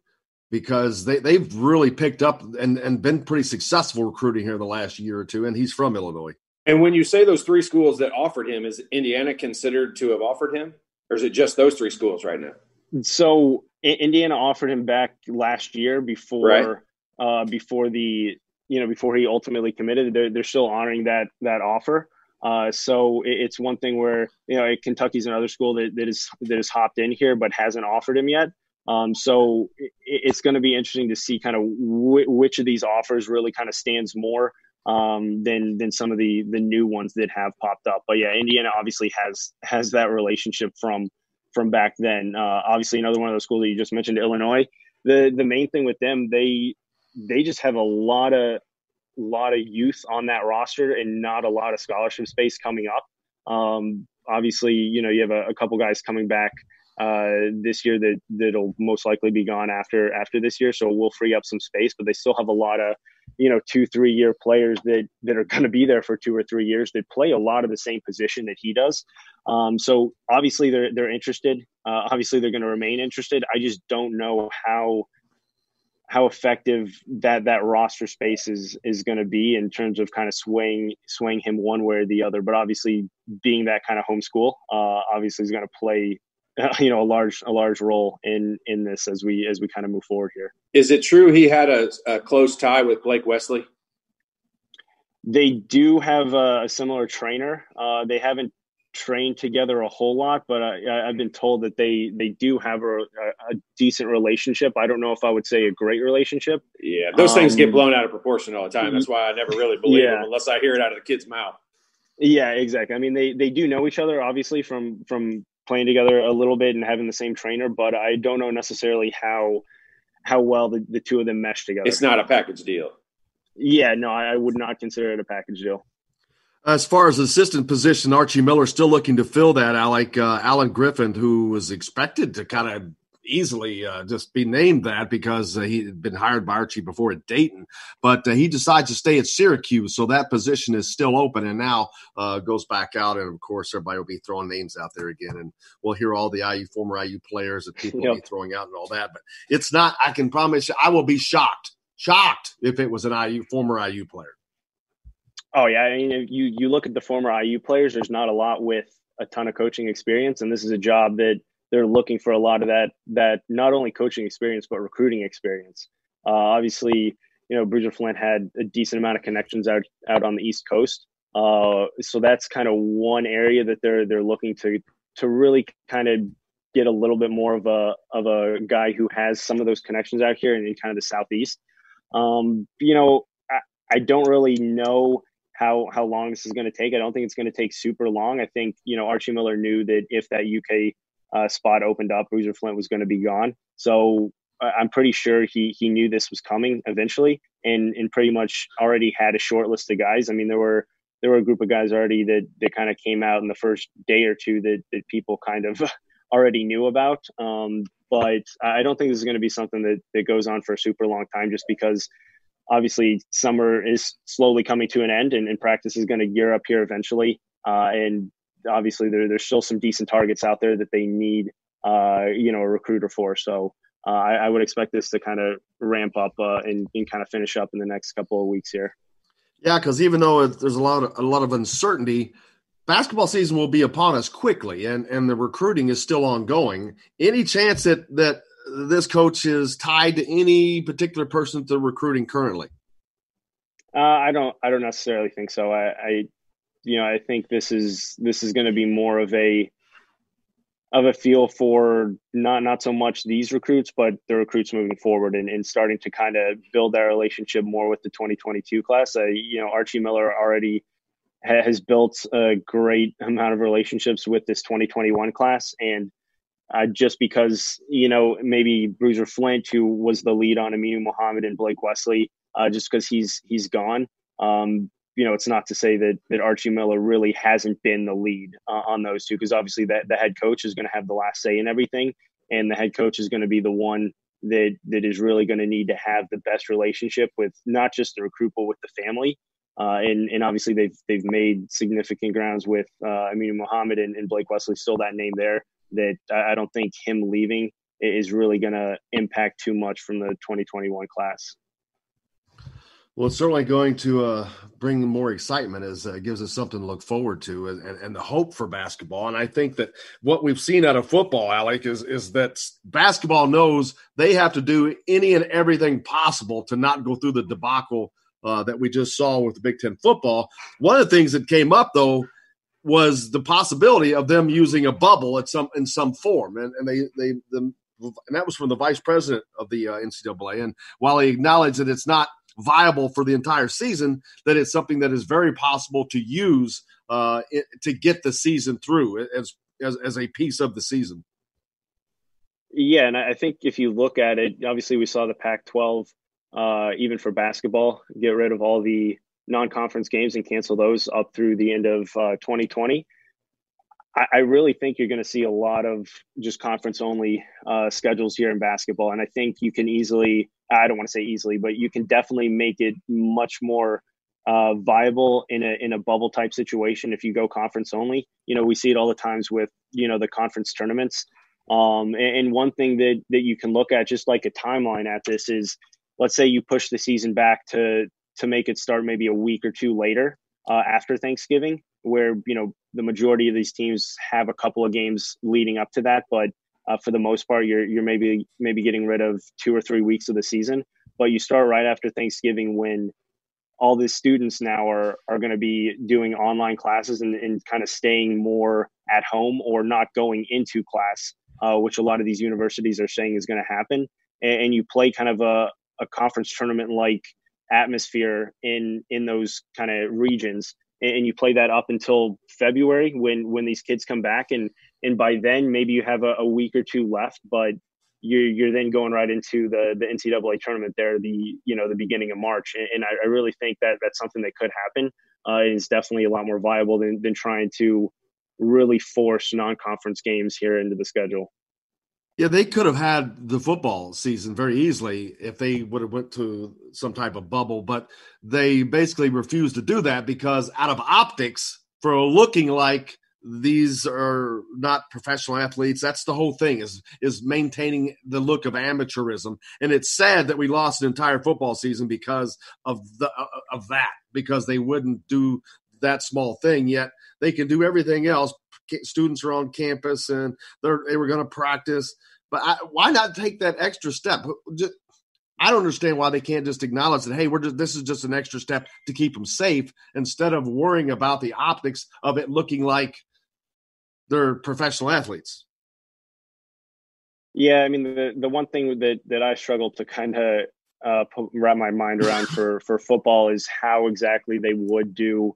because they, they've really picked up and, and been pretty successful recruiting here the last year or two, and he's from Illinois. And when you say those three schools that offered him, is Indiana considered to have offered him, or is it just those three schools right now? So Indiana offered him back last year before right. uh, before the you know before he ultimately committed. They're they're still honoring that that offer. Uh, so it's one thing where you know Kentucky's another school that, that is that has hopped in here but hasn't offered him yet. Um, so it's going to be interesting to see kind of w- which of these offers really kind of stands more um, than than some of the the new ones that have popped up. But yeah, Indiana obviously has has that relationship from from back then. Uh, obviously, another one of those schools that you just mentioned, Illinois. The the main thing with them, they they just have a lot of lot of youth on that roster and not a lot of scholarship space coming up. Um, obviously, you know you have a, a couple guys coming back uh, this year that that'll most likely be gone after after this year. So we'll free up some space, but they still have a lot of you know two three year players that that are going to be there for two or three years. that play a lot of the same position that he does. Um, so obviously they're they're interested. Uh, obviously they're going to remain interested. I just don't know how how effective that that roster space is is going to be in terms of kind of swaying swaying him one way or the other. But obviously, being that kind of homeschool, uh, obviously is going to play you know a large a large role in in this as we as we kind of move forward here. Is it true he had a, a close tie with Blake Wesley? They do have a, a similar trainer. Uh, they haven't trained together a whole lot, but I, have been told that they they do have a, a, decent relationship. I don't know if I would say a great relationship. Yeah, those um, things get um, blown out of proportion all the time. That's why I never really believe yeah. them unless I hear it out of the kid's mouth. Yeah, exactly. I mean, they they do know each other, obviously from from playing together a little bit and having the same trainer, but I don't know necessarily how how well the, the two of them mesh together. It's not a package deal. Yeah, no, I, I would not consider it a package deal. As far as assistant position, Archie Miller still looking to fill that. I like uh, Allen Griffin, who was expected to kind of easily uh, just be named that because uh, he had been hired by Archie before at Dayton, but uh, he decides to stay at Syracuse, so that position is still open, and now uh, goes back out, and of course everybody will be throwing names out there again, and we'll hear all the IU former IU players that people yep. will be throwing out and all that. But it's not. I can promise you, I will be shocked, shocked if it was an IU former IU player. Oh yeah, I mean, you you look at the former IU players. There's not a lot with a ton of coaching experience, and this is a job that they're looking for a lot of that that not only coaching experience but recruiting experience. Uh, obviously, you know, Bruiser Flint had a decent amount of connections out out on the East Coast, uh, so that's kind of one area that they're they're looking to to really kind of get a little bit more of a of a guy who has some of those connections out here in, in kind of the southeast. Um, you know, I don't really know how how long this is going to take. I don't think it's going to take super long. I think you know Archie Miller knew that if that UK uh, spot opened up, Bruiser Flint was going to be gone. So I'm pretty sure he he knew this was coming eventually, and and pretty much already had a short list of guys. I mean, there were there were a group of guys already that that kind of came out in the first day or two that that people kind of already knew about. Um, but I don't think this is going to be something that that goes on for a super long time, just because obviously summer is slowly coming to an end, and, and practice is going to gear up here eventually. Uh, and obviously, there, there's still some decent targets out there that they need, uh, you know, a recruiter for. So uh, I, I, would expect this to kind of ramp up uh, and, and kind of finish up in the next couple of weeks here. Yeah, because even though there's a lot of, a lot of uncertainty, basketball season will be upon us quickly, and and the recruiting is still ongoing. Any chance that that this coach is tied to any particular person that they're recruiting currently? Uh, I don't. I don't necessarily think so. I, I, you know, I think this is this is going to be more of a of a feel for not not so much these recruits, but the recruits moving forward and, and starting to kind of build that relationship more with the 2022 class. Uh, you know, Archie Miller already ha- has built a great amount of relationships with this 2021 class, and uh, just because you know maybe Bruiser Flint, who was the lead on Aminu Mohammed and Blake Wesley, uh, just because he's he's gone. Um, you know, it's not to say that that Archie Miller really hasn't been the lead uh, on those two, because obviously that the head coach is going to have the last say in everything, and the head coach is going to be the one that that is really going to need to have the best relationship with not just the recruit but with the family. Uh, and and obviously they've they've made significant grounds with uh, Aminu Mohammed and, and Blake Wesley. Still that name there. That I don't think him leaving is really going to impact too much from the 2021 class. Well, it's certainly going to uh, bring more excitement as uh, gives us something to look forward to and, and, the hope for basketball. And I think that what we've seen out of football, Alec, is, is that basketball knows they have to do any and everything possible to not go through the debacle uh, that we just saw with the Big Ten football. One of the things that came up, though, was the possibility of them using a bubble at some in some form, and, and they they the, and that was from the vice president of the uh, NCAA. And while he acknowledged that it's not viable for the entire season, that it's something that is very possible to use uh, it, to get the season through as, as, as a piece of the season. Yeah, and I think if you look at it, obviously we saw the Pac-12, uh, even for basketball, get rid of all the non-conference games and cancel those up through the end of uh, 2020. I, I, really think you're going to see a lot of just conference-only uh, schedules here in basketball, and I think you can easily I don't want to say easily, but you can definitely make it much more uh, viable in a in a bubble type situation if you go conference only. You know, we see it all the times with you know the conference tournaments. Um, and, and one thing that that you can look at, just like a timeline at this, is let's say you push the season back to to make it start maybe a week or two later uh, after Thanksgiving, where you know the majority of these teams have a couple of games leading up to that, but uh, for the most part, you're you're maybe maybe getting rid of two or three weeks of the season, but you start right after Thanksgiving when all the students now are are going to be doing online classes and, and kind of staying more at home or not going into class, uh, which a lot of these universities are saying is going to happen. And, and, you play kind of a, a conference tournament like atmosphere in in those kind of regions. And you play that up until February when when these kids come back. And and by then maybe you have a, a week or two left but you're you're then going right into the the NCAA tournament there the you know the beginning of March. And, and I, I, really think that that's something that could happen. Uh, is definitely a lot more viable than than trying to really force non-conference games here into the schedule. Yeah, they could have had the football season very easily if they would have went to some type of bubble, but they basically refused to do that because out of optics for looking like these are not professional athletes that's the whole thing is is maintaining the look of amateurism. And it's sad that we lost an entire football season because of the uh, uh, of that because they wouldn't do that small thing yet they can do everything else students are on campus and they're they were going to practice. But I, why not take that extra step? Just, I don't understand why they can't just acknowledge that. Hey, we're just, this is just an extra step to keep them safe instead of worrying about the optics of it looking like they're professional athletes. Yeah, I mean the the one thing that that I struggle to kind of uh, wrap my mind around for for football is how exactly they would do,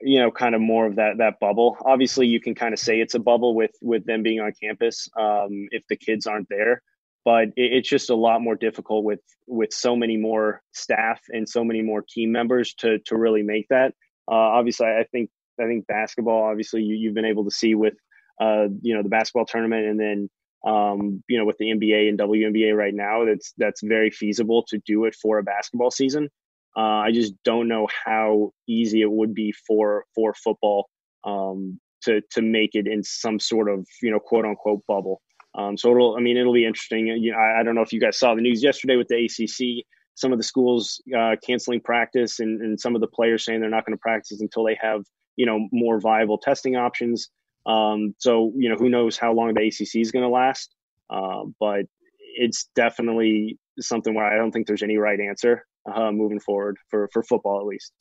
you know, kind of more of that that bubble. Obviously, you can kind of say it's a bubble with with them being on campus um, if the kids aren't there, but it, it's just a lot more difficult with with so many more staff and so many more team members to to really make that. Uh, obviously, I think I think basketball. Obviously, you, you've been able to see with uh, you know the basketball tournament, and then um, you know with the NBA and WNBA right now, that's that's very feasible to do it for a basketball season. Uh, I just don't know how easy it would be for for football um, to to make it in some sort of you know quote unquote bubble. Um, so it'll I mean it'll be interesting. You know, I, I, don't know if you guys saw the news yesterday with the ACC. Some of the schools uh, canceling practice, and, and some of the players saying they're not going to practice until they have you know more viable testing options. Um, so you know who knows how long the ACC is going to last, uh, but it's definitely something where I don't think there's any right answer uh, moving forward for for football at least.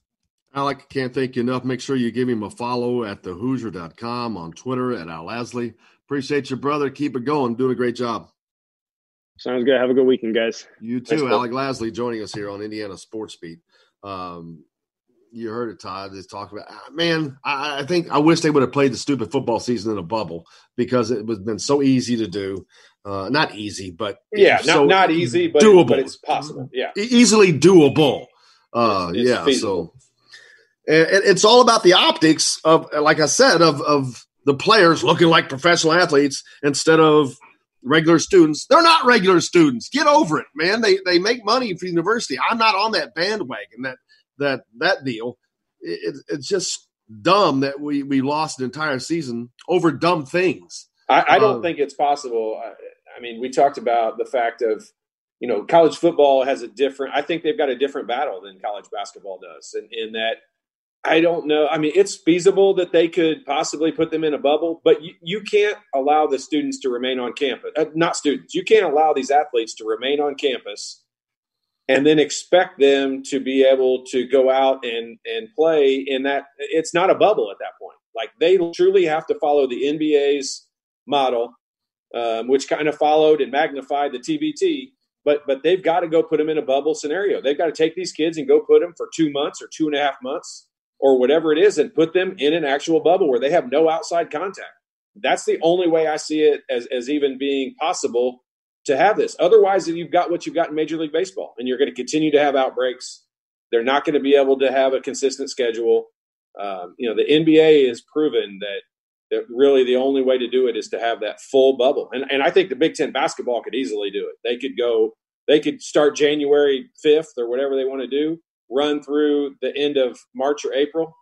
Alec, can't thank you enough. Make sure you give him a follow at thehoosier.com on Twitter at Al Lasley. Appreciate your brother. Keep it going. Doing a great job. Sounds good. Have a good weekend, guys. You too. Thanks, Alec Lasley joining us here on Indiana Sports Beat. Um, you heard it, Todd. Is talking about ah, man. I, I, think I wish they would have played the stupid football season in a bubble because it was been so easy to do. Uh, not easy, but yeah, not, so not easy, but doable. It, but it's possible. Yeah, easily doable. Uh, it's, it's yeah, feasible. so and, it's all about the optics of, like I said, of of the players looking like professional athletes instead of regular students. They're not regular students. Get over it, man. They they make money for the university. I'm not on that bandwagon. That that that deal. It, it's just dumb that we we lost an entire season over dumb things. I, I don't um, think it's possible. I, I mean, we talked about the fact of you know college football has a different. I think they've got a different battle than college basketball does, and in, in that. I don't know. I mean, it's feasible that they could possibly put them in a bubble, but you, you can't allow the students to remain on campus. Uh, not students. You can't allow these athletes to remain on campus and then expect them to be able to go out and and play in that it's not a bubble at that point. Like they truly have to follow the nba's model um, which kind of followed and magnified the tbt but but they've got to go put them in a bubble scenario. They've got to take these kids and go put them for two months or two and a half months or whatever it is and put them in an actual bubble where they have no outside contact. That's the only way i see it as, as even being possible to have this. Otherwise, if you've got what you've got in Major League Baseball, and you're going to continue to have outbreaks. They're not going to be able to have a consistent schedule. Um, you know, the NBA has proven that that really the only way to do it is to have that full bubble. And and I think the Big Ten basketball could easily do it. They could go. They could start January fifth or whatever they want to do, run through the end of March or April,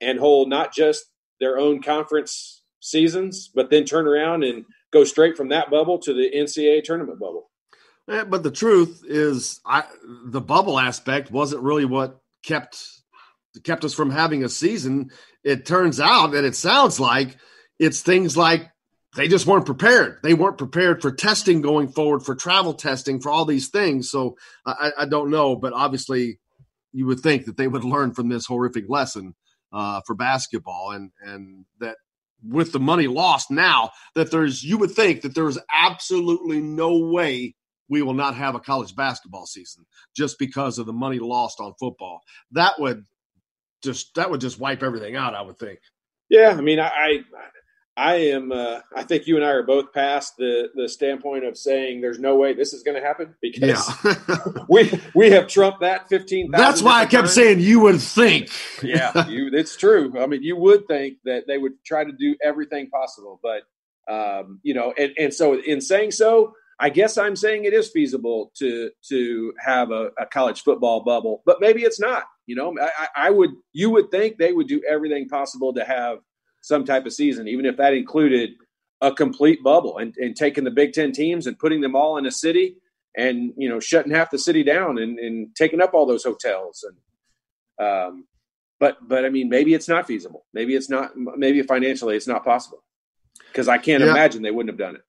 and hold not just their own conference seasons, but then turn around and go straight from that bubble to the NCAA tournament bubble. Eh, but the truth is, I, the bubble aspect wasn't really what kept kept us from having a season. It turns out that it sounds like it's things like they just weren't prepared. They weren't prepared for testing going forward, for travel testing, for all these things. So I, I don't know, but obviously you would think that they would learn from this horrific lesson uh, for basketball, and and that with the money lost now that there's you would think that there's absolutely no way we will not have a college basketball season just because of the money lost on football. That would just that would just wipe everything out, I would think. Yeah, I mean, I I am. Uh, I think you and I are both past the the standpoint of saying there's no way this is going to happen because yeah. we we have trumped that fifteen. That's why I kept times. saying you would think. yeah, you, it's true. I mean, you would think that they would try to do everything possible, but um, you know, and and so in saying so, I guess I'm saying it is feasible to to have a, a college football bubble, but maybe it's not. You know, I, I would you would think they would do everything possible to have some type of season, even if that included a complete bubble and, and taking the Big Ten teams and putting them all in a city and you know shutting half the city down and, and taking up all those hotels and um, but but I mean, maybe it's not feasible. Maybe it's not. Maybe financially, it's not possible because I can't yeah. imagine they wouldn't have done it.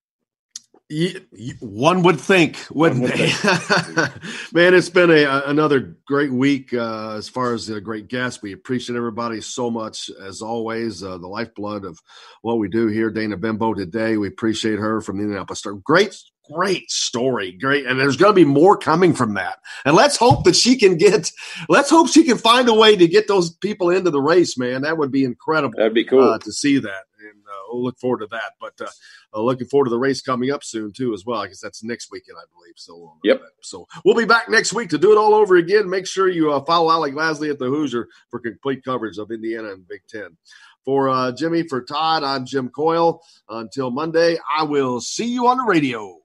One would think, wouldn't would they? Man, it's been a, another great week uh, as far as a great guest. We appreciate everybody so much, as always. Uh, the lifeblood of what we do here, Dana Benbow today. We appreciate her from the Indianapolis Star. Great, great story. Great. And there's going to be more coming from that. And let's hope that she can get, let's hope she can find a way to get those people into the race, man. That would be incredible. That'd be cool uh, to see that we'll look forward to that. But uh, uh, looking forward to the race coming up soon too, as well. I guess that's next weekend, I believe. So yep. So we'll be back next week to do it all over again. Make sure you uh, follow Alec Lasley at the Hoosier for complete coverage of Indiana and Big Ten. For uh, Jimmy, for Todd, I'm Jim Coyle. Until Monday, I will see you on the radio.